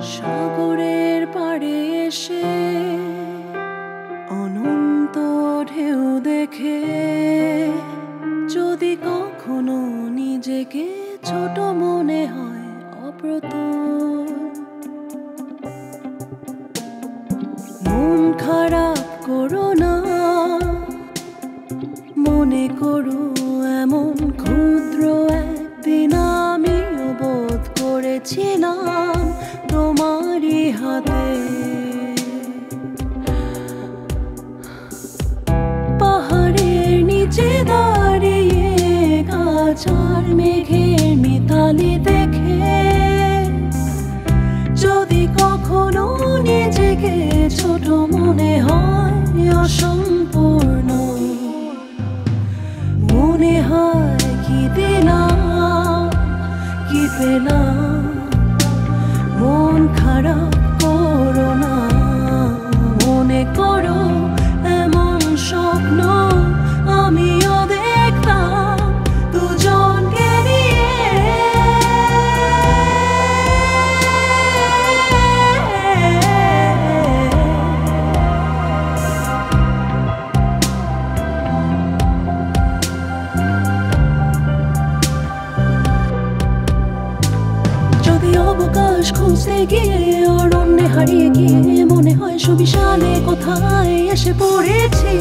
সাগরের পাড়ে এসে অনন্ত ঢেউ দেখে, যদি কখনো নিজেকে ছোট মনে হয় অপ্রত মন খারাপ করো না, মনে করো এমন ক্ষুদ্র গাছার মেঘের মিতালি দেখে যদি কখনো নিজেকে ছোট মনে হয় অসম্পূর্ণ খুঁজতে গিয়ে অরণ্যে হারিয়ে গিয়ে মনে হয় সুবিশালে কোথায় এসে পড়েছি।